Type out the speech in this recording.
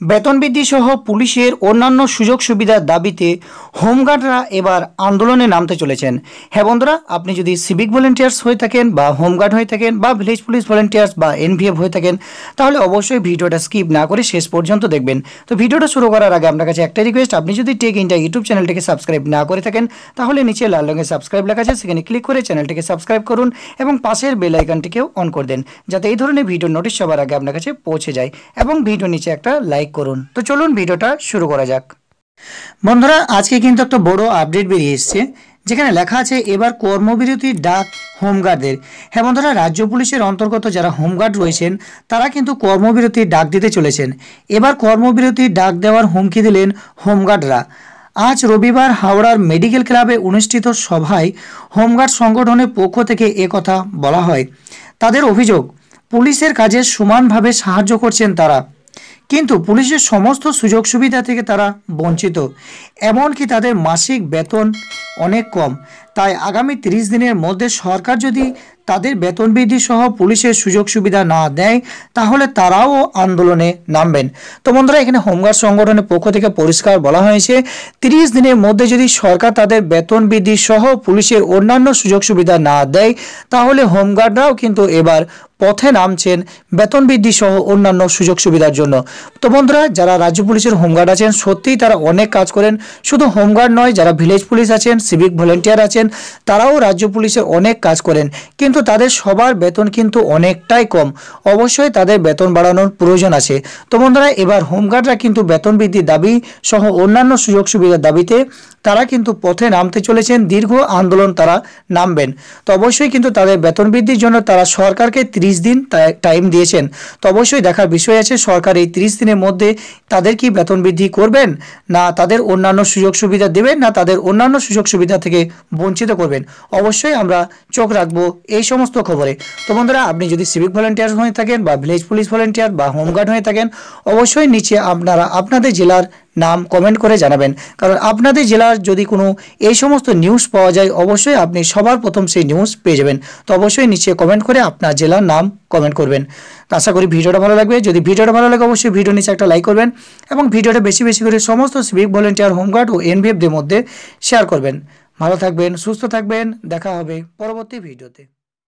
বেতন বৃদ্ধি সহ পুলিশের অন্যান্য সুযোগ সুবিধার দাবিতে হোমগার্ডরা এবার আন্দোলনে নামতে চলেছেন। হ্যাঁ বন্ধুরা, আপনি যদি সিভিক ভলেন্টিয়ার্স হয়ে থাকেন বা হোমগার্ড হয়ে থাকেন বা ভিলেজ পুলিশ ভলেন্টিয়ার্স বা এনভিএফ হয়ে থাকেন, তাহলে অবশ্যই ভিডিওটা স্কিপ না করে শেষ পর্যন্ত দেখবেন। তো ভিডিওটা শুরু করার আগে আপনার কাছে একটা রিকোয়েস্ট আপনি যদি টেক ইন্ডিয়া ইউটিউব চ্যানেলটিকে সাবস্ক্রাইব না করে থাকেন, তাহলে নিচে লাল রঙের সাবস্ক্রাইব লেখা আছে, সেখানে ক্লিক করে চ্যানেলটিকে সাবস্ক্রাইব করুন এবং পাশের বেল আইকনটিকেও অন করে দেন, যাতে এই ধরনের ভিডিও নোটিশ সবার আগে আপনার কাছে পৌঁছে যায় এবং ভিডিও নিচে একটা লাইক করুন। তো চলুন ভিডিওটা শুরু করা যাক। বন্ধুরা, আজকে কিন্তু একটা বড় আপডেট বেরিয়ে এসছে, যেখানে লেখা আছে, এবার কর্মবিরতির ডাক হোমগার্ডদের। হ্যাঁ বন্ধুরা, রাজ্য পুলিশের অন্তর্গত যারা হোমগার্ড রয়েছেন, তারা কিন্তু কর্মবিরতির ডাক দিতে চলেছেন। এবার কর্মবিরতির ডাক দেওয়ার হুমকি দিলেন হোমগার্ডরা। আজ রবিবার হাওড়ার মেডিকেল ক্লাবে অনুষ্ঠিত সভায় হোমগার্ড সংগঠনের পক্ষ থেকে কথা বলা হয়। তাদের অভিযোগ, পুলিশের কাজে সমানভাবে সাহায্য করছেন তারা। কিন্তু পুলিশের সমস্ত সুযোগ সুবিধা থেকে তারা বঞ্চিত। এমনকি তাদের মাসিক বেতন অনেক কম। তাই আগামী তিরিশ দিনের মধ্যে সরকার যদি তাদের বেতন বৃদ্ধি সহ পুলিশের সুযোগ সুবিধা না দেয়, তাহলে তারাও আন্দোলনে নামবেন। তো বন্ধুরা, এখানে হোমগার্ড সংগঠনের পক্ষ থেকে পরিষ্কার বলা হয়েছে, তিরিশ দিনের মধ্যে যদি সরকার তাদের বেতন বৃদ্ধি সহ পুলিশের অন্যান্য সুযোগ সুবিধা না দেয়, তাহলে হোমগার্ডরাও কিন্তু এবার পথে নামছেন বেতন বৃদ্ধি সহ অন্যান্য সুযোগ সুবিধার জন্য। তো বন্ধুরা, যারা রাজ্য পুলিশের হোমগার্ড আছেন, সত্যিই তারা অনেক কাজ করেন। শুধু হোমগার্ড নয়, যারা ভিলেজ পুলিশ আছেন সিভিক ভলেন্টিয়ার আছেন, তারাও রাজ্য পুলিশে অনেক কাজ করেন, কিন্তু তাদের সবার বেতন কিন্তু অনেকটাই কম। অবশ্যই তাদের বেতন বাড়ানোর প্রয়োজন আছে। তো বন্ধুরা, এবার হোমগার্ডরা কিন্তু বেতন বৃদ্ধির দাবি সহ অন্যান্য সুযোগ সুবিধার দাবিতে তারা কিন্তু পথে নামতে চলেছেন, দীর্ঘ আন্দোলন তারা নামবেন। তো অবশ্যই কিন্তু তাদের বেতন বৃদ্ধির জন্য তারা সরকারকে ত্রিশ দিন টাইম দিয়েছেন। তো অবশ্যই দেখার বিষয় আছে, সরকার এই ত্রিশ দিনের মধ্যে তাদের কি বেতন বৃদ্ধি করবেন? না তাদের অন্যান্য সুযোগ সুবিধা দেবেন, না তাদের অন্যান্য সুযোগ সুবিধা থেকে বঞ্চিত করবেন। অবশ্যই আমরা চোখ রাখব এই সমস্ত খবরে। তো বন্ধুরা, আপনি যদি সিভিক ভলেন্টিয়ার হয়ে থাকেন বা ভিলেজ পুলিশ ভলেন্টিয়ার বা হোমগার্ড হয়ে থাকেন, অবশ্যই নিচে আপনারা, আপনাদের জেলার নাম কমেন্ট করে জানাবেন। কারণ আপনাদের জেলার যদি কোনো এই সমস্ত নিউজ পাওয়া যায়, অবশ্যই আপনি সবার প্রথম সেই নিউজ পেয়ে যাবেন। তো অবশ্যই নিচে কমেন্ট করে আপনার জেলার নাম কমেন্ট করবেন। আশা করি ভিডিওটা ভালো লাগবে। যদি ভিডিওটা ভালো লাগে, অবশ্যই ভিডিও নিচে একটা লাইক করবেন এবং ভিডিওটা বেশি বেশি করে সমস্ত সিভিক ভলেন্টিয়ার হোমগার্ড ও এনভিএফদের মধ্যে শেয়ার করবেন। ভালো থাকবেন, সুস্থ থাকবেন। দেখা হবে পরবর্তী ভিডিওতে।